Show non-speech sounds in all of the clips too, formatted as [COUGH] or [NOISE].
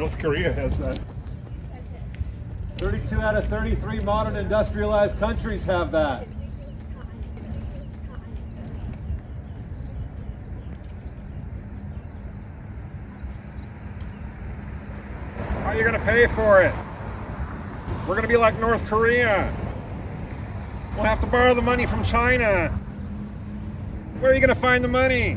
North Korea has that. 32 out of 33 modern industrialized countries have that. How are you going to pay for it? We're going to be like North Korea. We'll have to borrow the money from China. Where are you going to find the money?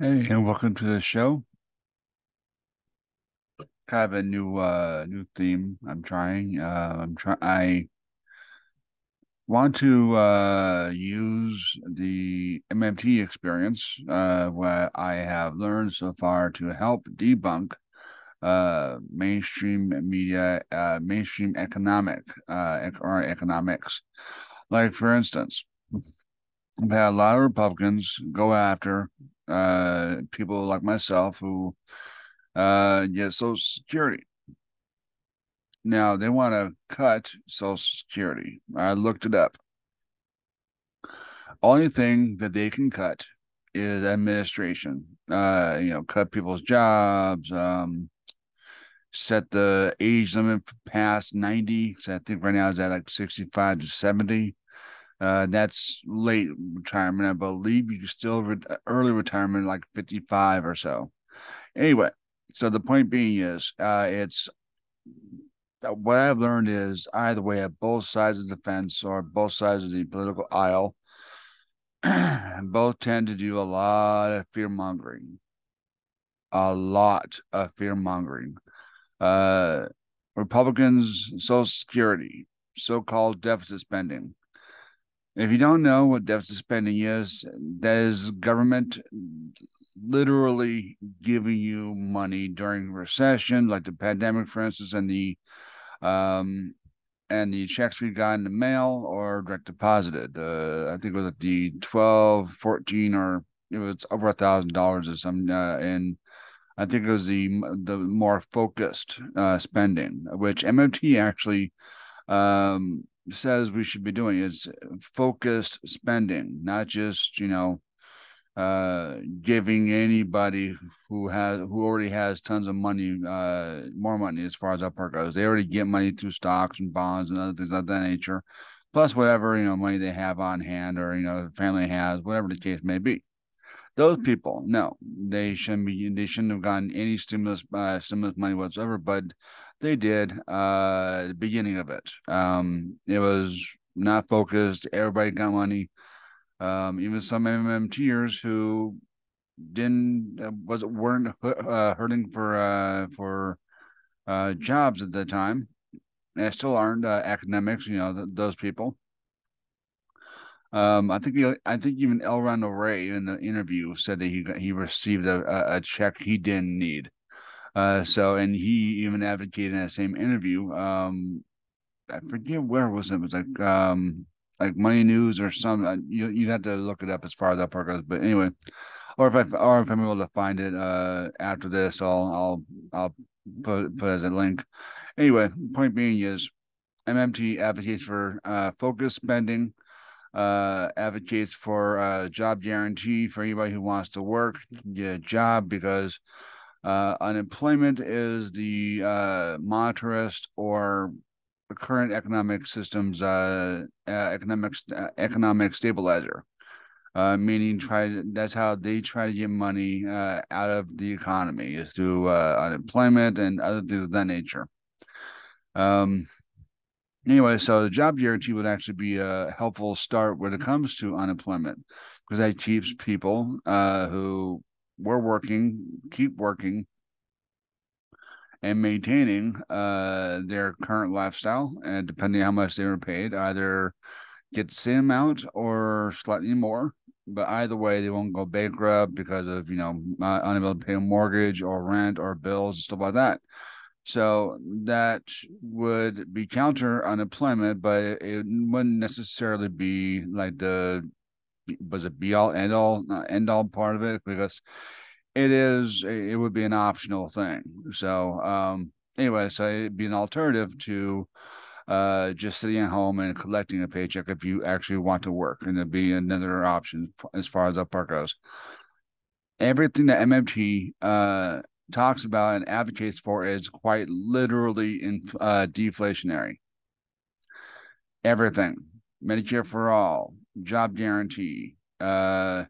Hey, and welcome to the show. Kind of a new uh new theme I'm trying. Uh I'm trying I want to uh use the MMT experience uh what I have learned so far to help debunk uh mainstream media uh mainstream economic uh or economics. Like for instance, I've had a lot of Republicans go after uh, people like myself who uh, get Social Security. Now they want to cut Social Security. I looked it up. Only thing that they can cut is administration. Uh, you know, cut people's jobs. Um, set the age limit past ninety. So I think right now is at like sixty-five to seventy. Uh, that's late retirement. I believe you still re- early retirement, like 55 or so. Anyway, so the point being is, uh, it's uh, what I've learned is either way at both sides of the fence or both sides of the political aisle, [CLEARS THROAT] both tend to do a lot of fear mongering, a lot of fear mongering. Uh, Republicans, Social Security, so called deficit spending if you don't know what deficit spending is, that is government literally giving you money during recession, like the pandemic, for instance, and the um and the checks we got in the mail or direct deposited. Uh, I think it was at the 12, 14, or it was over a thousand dollars or something. Uh, and I think it was the the more focused uh, spending, which MMT actually um, says we should be doing is focused spending, not just you know uh giving anybody who has who already has tons of money uh more money as far as that part goes they already get money through stocks and bonds and other things of that nature plus whatever you know money they have on hand or you know family has whatever the case may be Those people, no, they shouldn't be. They shouldn't have gotten any stimulus uh, stimulus money whatsoever. But they did. Uh, the beginning of it, um, it was not focused. Everybody got money. Um, even some MMTers who didn't uh, was weren't uh, hurting for uh, for uh, jobs at the time. They still aren't uh, academics, you know, th- those people. Um, I think I think even. Randall Wray in the interview said that he he received a, a check he didn't need. Uh, so and he even advocated in that same interview. Um, I forget where was it It was like um like Money News or some. Uh, you you have to look it up as far as that part goes. But anyway, or if I or if I'm able to find it uh after this, I'll I'll I'll put put as a link. Anyway, point being is MMT advocates for uh focused spending uh, advocates for a job guarantee for anybody who wants to work, get a job because uh, unemployment is the uh, monetarist or current economic system's uh, uh economic uh, economic stabilizer. Uh, meaning try that's how they try to get money out of the economy is through unemployment and other things of that nature. Um, anyway, so the job guarantee would actually be a helpful start when it comes to unemployment because that keeps people who were working, keep working, and maintaining uh, their current lifestyle. And depending on how much they were paid, either get the same amount or slightly more. But either way, they won't go bankrupt because of you know unable to pay a mortgage or rent or bills and stuff like that. So that would be counter unemployment, but it wouldn't necessarily be like the was a be all end all end all part of it because it is it would be an optional thing. So um anyway, so it'd be an alternative to uh just sitting at home and collecting a paycheck if you actually want to work, and it'd be another option as far as that part goes. Everything that MMT uh talks about and advocates for is quite literally in uh, deflationary. Everything, Medicare for all, job guarantee, uh,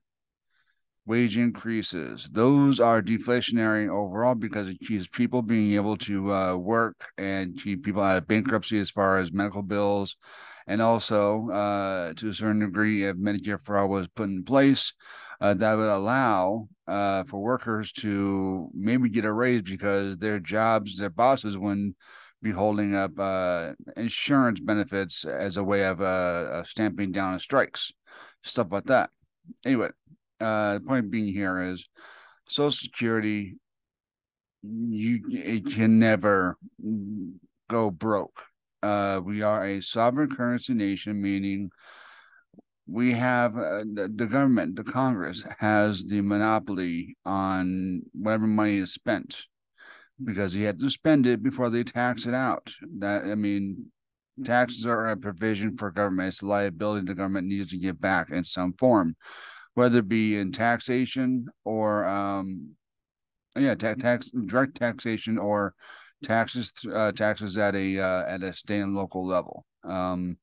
wage increases, those are deflationary overall because it keeps people being able to uh, work and keep people out of bankruptcy as far as medical bills. And also, uh, to a certain degree, if Medicare for all was put in place, uh, that would allow uh, for workers to maybe get a raise because their jobs, their bosses wouldn't be holding up uh, insurance benefits as a way of uh, stamping down strikes, stuff like that. Anyway, uh, the point being here is Social Security, you it can never go broke. Uh, we are a sovereign currency nation, meaning we have uh, the, the, government, the Congress has the monopoly on whatever money is spent because you have to spend it before they tax it out. That I mean, taxes are a provision for government. It's a liability the government needs to give back in some form, whether it be in taxation or um, yeah, ta- tax direct taxation or taxes uh, taxes at a uh, at a state and local level. Um,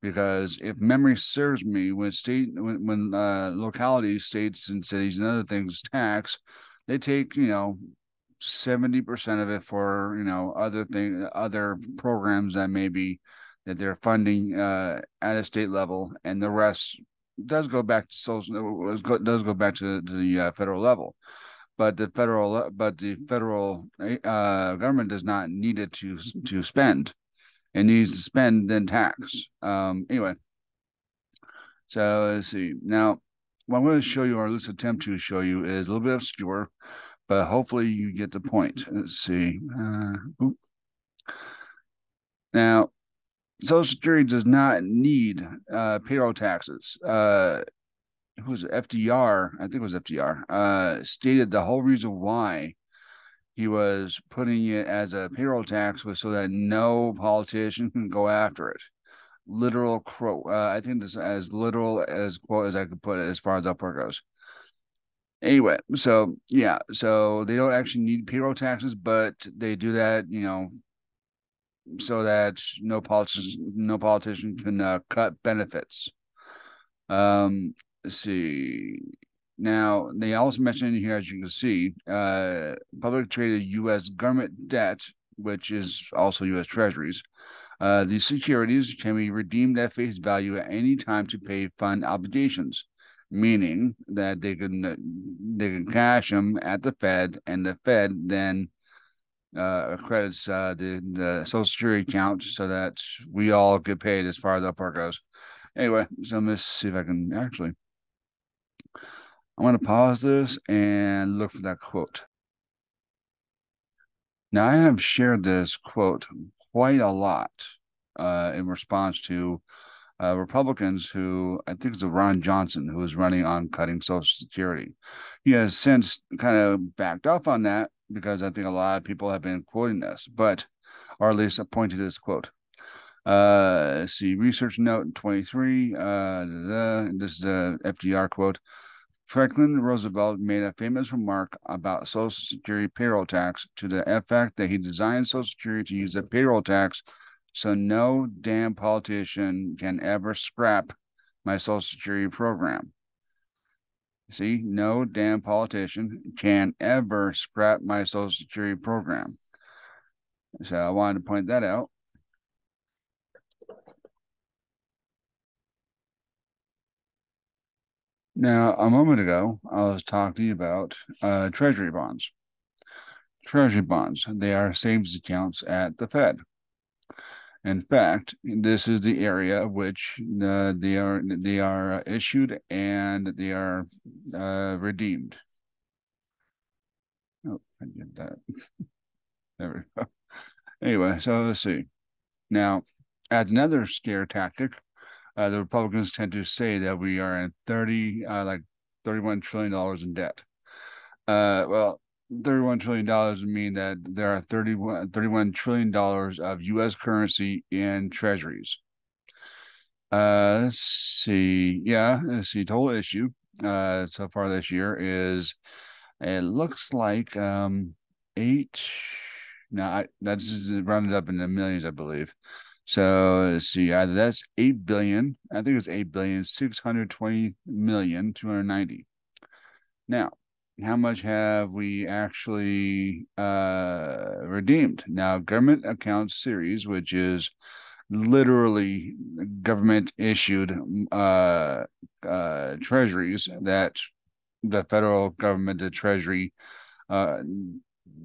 because if memory serves me, when state when, when uh, localities, states, and cities and other things tax, they take you know seventy percent of it for you know other thing other programs that maybe that they're funding uh, at a state level, and the rest does go back to social does go back to, to the uh, federal level but the federal but the federal uh, government does not need it to to spend it needs to spend then tax. Um, anyway, so let's see. Now, what I'm going to show you, or at least attempt to show you, is a little bit obscure, but hopefully you get the point. Let's see. Uh, now, Social Security does not need uh, payroll taxes. Uh, who was FDR? I think it was FDR. Uh, stated the whole reason why he was putting it as a payroll tax was so that no politician can go after it. Literal quote. Uh, I think this as literal as quote as I could put it as far as that part goes. Anyway, so yeah, so they don't actually need payroll taxes, but they do that, you know, so that no politician no politician can uh, cut benefits. Um, let's see. Now, they also mentioned here, as you can see, uh, public traded U.S. government debt, which is also U.S. Treasuries. Uh, these securities can be redeemed at face value at any time to pay fund obligations, meaning that they can they can cash them at the Fed, and the Fed then uh, credits uh, the the Social Security account so that we all get paid as far as that part goes. Anyway, so let's see if I can actually. I'm going to pause this and look for that quote. Now, I have shared this quote quite a lot uh, in response to uh, Republicans who I think it's Ron Johnson who is running on cutting Social Security. He has since kind of backed off on that because I think a lot of people have been quoting this, but or at least pointed this quote. Uh, see, research note 23. Uh, this is a FDR quote. Franklin Roosevelt made a famous remark about Social Security payroll tax to the effect that he designed Social Security to use a payroll tax so no damn politician can ever scrap my Social Security program. See, no damn politician can ever scrap my Social Security program. So I wanted to point that out. Now, a moment ago, I was talking about uh, treasury bonds. Treasury bonds, they are savings accounts at the Fed. In fact, this is the area which uh, they are they are issued and they are uh, redeemed. Oh, I did that. [LAUGHS] there we go. Anyway, so let's see. Now, as another scare tactic, uh, the Republicans tend to say that we are in 30, uh, like $31 trillion in debt. Uh, well, $31 trillion would mean that there are 31, $31 trillion of U.S. currency in treasuries. Uh, let's see. Yeah, let's see. Total issue uh, so far this year is it looks like um, eight. Now, that's rounded up in the millions, I believe. So let's see, either that's eight billion, I think it's eight billion six hundred twenty million two hundred ninety. Now, how much have we actually uh, redeemed? Now, government account series, which is literally government issued uh, uh, treasuries that the federal government, the treasury, uh,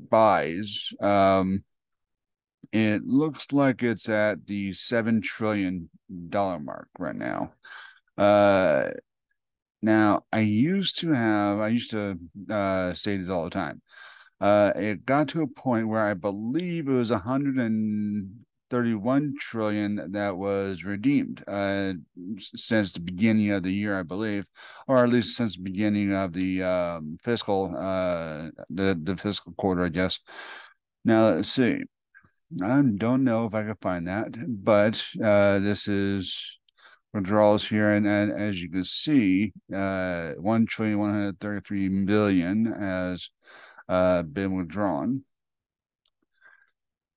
buys. Um, it looks like it's at the seven trillion dollar mark right now. Now I used to have, I used to uh, say this all the time. Uh, it got to a point where I believe it was 131 trillion that was redeemed uh, since the beginning of the year, I believe, or at least since the beginning of the um, fiscal, uh, the the fiscal quarter, I guess. Now let's see. I don't know if I can find that, but uh, this is withdrawals here, and, and as you can see, uh, one trillion one hundred thirty-three million has uh, been withdrawn.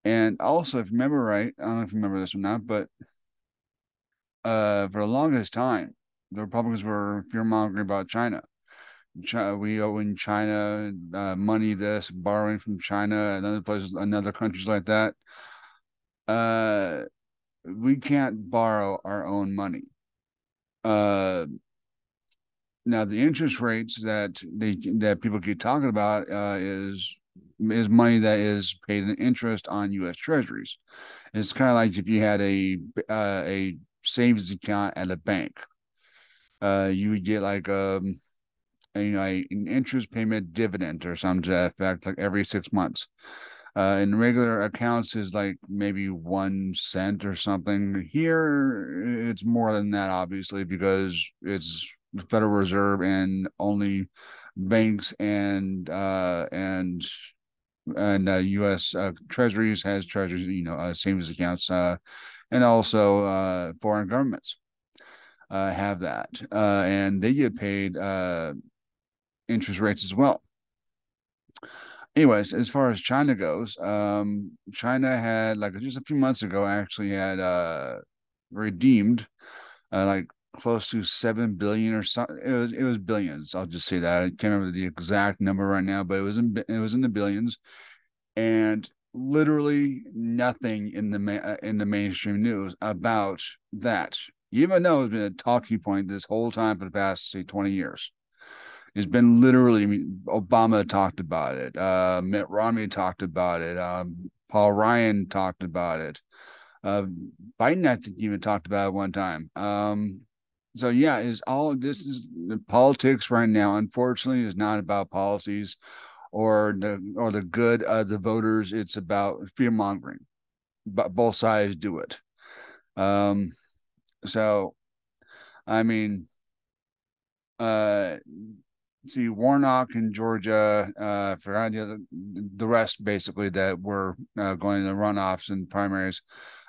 And also, if you remember right, I don't know if you remember this or not, but uh, for the longest time, the Republicans were fear mongering about China. China, we owe in China uh, money, this borrowing from China and other places, and other countries like that. Uh, we can't borrow our own money. Uh, now the interest rates that they that people keep talking about uh, is is money that is paid in interest on U.S. Treasuries. It's kind of like if you had a uh, a savings account at a bank, uh, you would get like um you know, an interest payment dividend or something to that effect, like every six months. Uh, in regular accounts is like maybe one cent or something. Here, it's more than that, obviously, because it's the Federal Reserve and only banks and uh, and and uh, U.S. Uh, Treasuries has treasuries, you know, uh, savings accounts, uh, and also uh, foreign governments uh, have that, uh, and they get paid uh, interest rates as well. Anyways, as far as China goes, um, China had like just a few months ago actually had uh, redeemed uh, like close to seven billion or something. It was it was billions. I'll just say that. I can't remember the exact number right now, but it was in it was in the billions, and literally nothing in the uh, in the mainstream news about that. Even though it's been a talking point this whole time for the past say twenty years. It's been literally Obama talked about it. Uh, Mitt Romney talked about it. Um, Paul Ryan talked about it. Uh, Biden, I think, even talked about it one time. Um, so yeah, is all this is politics right now. Unfortunately, is not about policies or the or the good of the voters. It's about fear mongering. But both sides do it. Um, so, I mean, uh, see Warnock in Georgia, uh, for the, the rest basically that were uh, going to the runoffs and primaries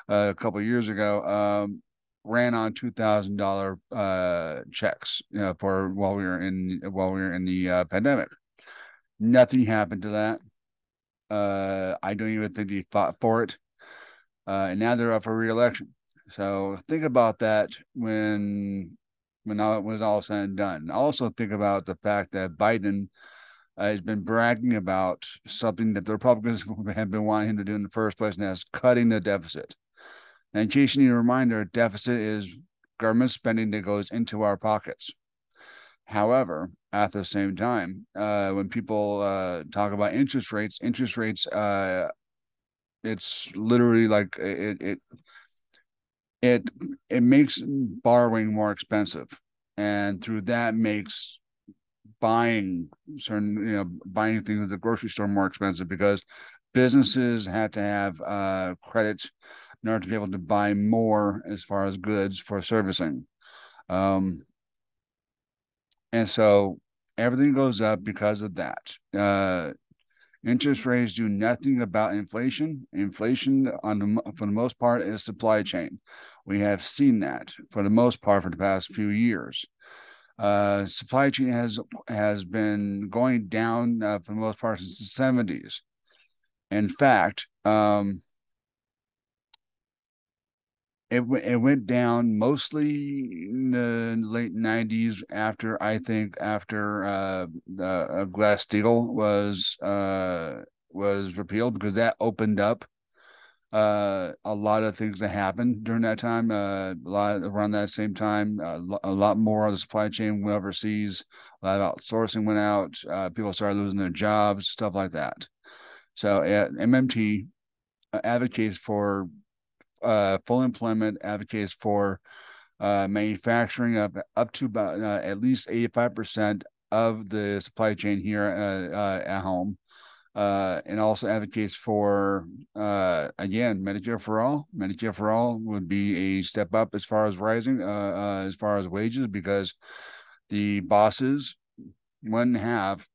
uh, a couple years ago. Um, ran on two thousand dollar uh, checks you know, for while we were in while we were in the uh, pandemic. Nothing happened to that. Uh, I don't even think he fought for it, uh, and now they're up for reelection. So think about that when when all, it was all said and done. Also think about the fact that Biden uh, has been bragging about something that the Republicans [LAUGHS] have been wanting him to do in the first place, and that's cutting the deficit. And in case you need a reminder, deficit is government spending that goes into our pockets. However, at the same time, uh, when people uh, talk about interest rates, interest rates, uh, it's literally like it, it it it makes borrowing more expensive. And through that makes buying certain you know buying things at the grocery store more expensive because businesses had to have uh credit in order to be able to buy more as far as goods for servicing. Um and so everything goes up because of that. Uh Interest rates do nothing about inflation. Inflation, on the, for the most part, is supply chain. We have seen that for the most part for the past few years. Uh, supply chain has has been going down uh, for the most part since the 70s. In fact, um, it it went down mostly in the late '90s after I think after uh, uh, Glass Steagall was uh, was repealed because that opened up uh, a lot of things that happened during that time. Uh, a lot around that same time, uh, a lot more of the supply chain went overseas. A lot of outsourcing went out. People started losing their jobs, stuff like that. So, MMT advocates for uh, full employment advocates for uh, manufacturing up up to about uh, at least 85% of the supply chain here uh, uh, at home. Uh, and also advocates for uh again Medicare for all. Medicare for all would be a step up as far as rising, uh as far as wages, because the bosses wouldn't have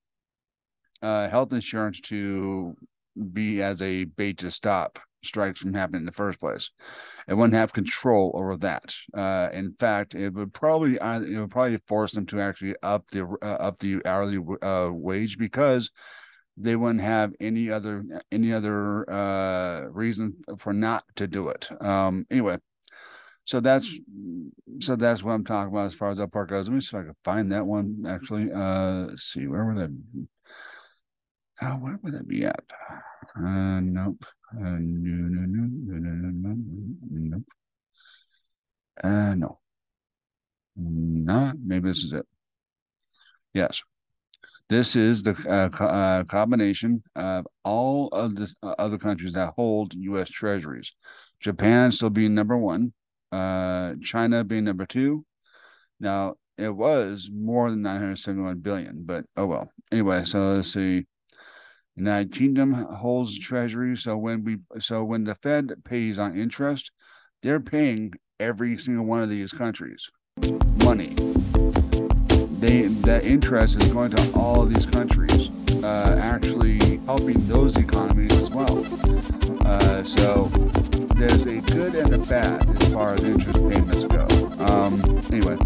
uh health insurance to be as a bait to stop strikes from happening in the first place. It wouldn't have control over that. Uh, in fact, it would probably uh, it would probably force them to actually up the uh, up the hourly uh, wage because they wouldn't have any other any other uh, reason for not to do it. Um, anyway, so that's so that's what I'm talking about as far as that part goes. Let me see if I can find that one actually. Uh, let's see where would that. Oh, where would that be at? Uh, nope no, no, no, no, no, no, no, no. Uh, no. No, maybe this is it. Yes. This is the uh, co uh, combination of all of the uh, other countries that hold U.S. treasuries. Japan still being number one, China being number two. Now, it was more than 971 billion, but oh well. Anyway, so let's see. United Kingdom holds treasury, so when we so when the Fed pays on interest, they're paying every single one of these countries money. They that interest is going to all of these countries, uh, actually helping those economies as well. Uh, so there's a good and a bad as far as interest payments go. Um, anyway,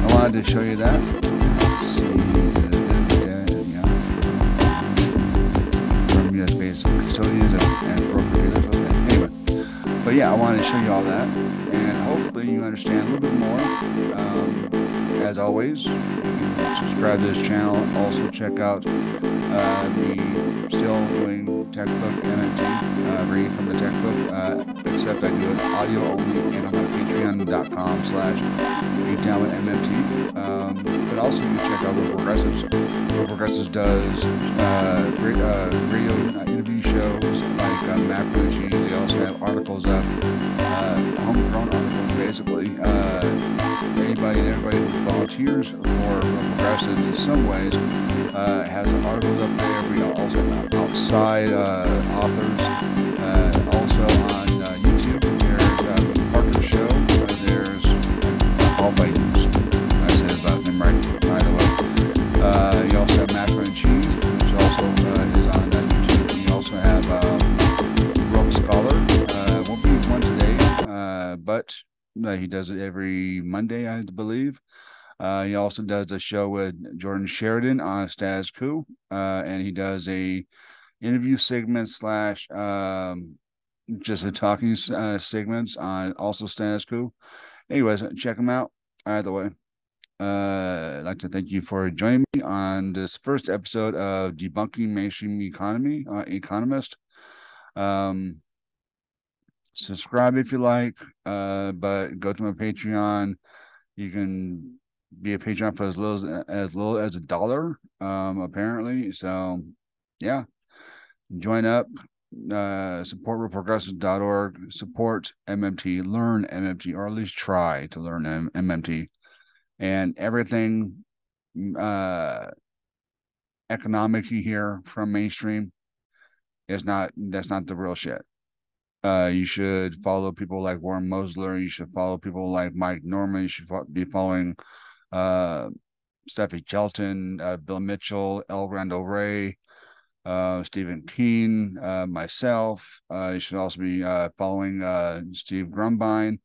I wanted to show you that. And, and. Anyway, but yeah, I wanted to show you all that, and hopefully you understand a little bit more. Um, as always, subscribe to this channel. Also check out uh, the still doing textbook MMT, uh, reading from the textbook, uh, except I do it audio only and on patreon.com slash MMT. Um, but also you can check out Real Progressives. Real Progressives does uh, great, uh, radio uh, interview shows like uh, Cheese. They also have articles up, uh, homegrown articles basically. Uh, anybody and everybody who volunteers for Progressives in some ways uh, has articles up there. We also have outside authors. All by I said about him right, the. Uh, you also have Macro and Cheese, which also uh, is on YouTube. You also have um, Rogue Scholar. Uh, won't be one today, uh, but uh, he does it every Monday, I believe. Uh, he also does a show with Jordan Chariton on Status Coup, uh, and he does a interview segment slash um, just a talking uh, segments on also Status Coup. Anyways, check them out. Either way, uh, I'd like to thank you for joining me on this first episode of Debunking Mainstream Economy, uh, Economist. Um, subscribe if you like, uh, but go to my Patreon. You can be a Patreon for as little as, as little as a dollar, um, apparently. So, yeah, join up, uh, support realprogressives.org, support MMT, learn MMT, or at least try to learn M- MMT, and everything uh, economic you hear from mainstream is not that's not the real shit. Uh, you should follow people like Warren Mosler. You should follow people like Mike Norman. You should fo- be following uh, Steffi Kelton, uh, Bill Mitchell, L. Randall Wray, uh, Stephen Keen, uh, myself. Uh, you should also be uh, following uh, Steve Grumbine.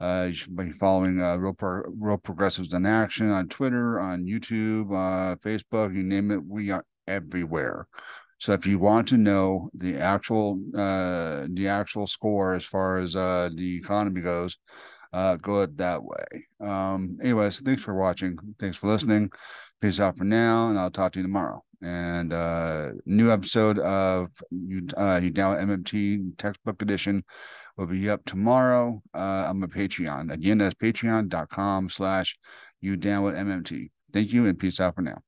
Uh, you should be following Real, Pro- Real Progressives in Action on Twitter, on YouTube, Facebook, you name it. We are everywhere. So if you want to know the actual the actual score as far as the economy goes, go it that way. Um, anyways, thanks for watching. Thanks for listening. Peace out for now, and I'll talk to you tomorrow. And uh, new episode of you uh, you down MMT textbook edition will be up tomorrow. Uh, I'm a Patreon again. That's patreon.com slash you down with MMT. Thank you and peace out for now.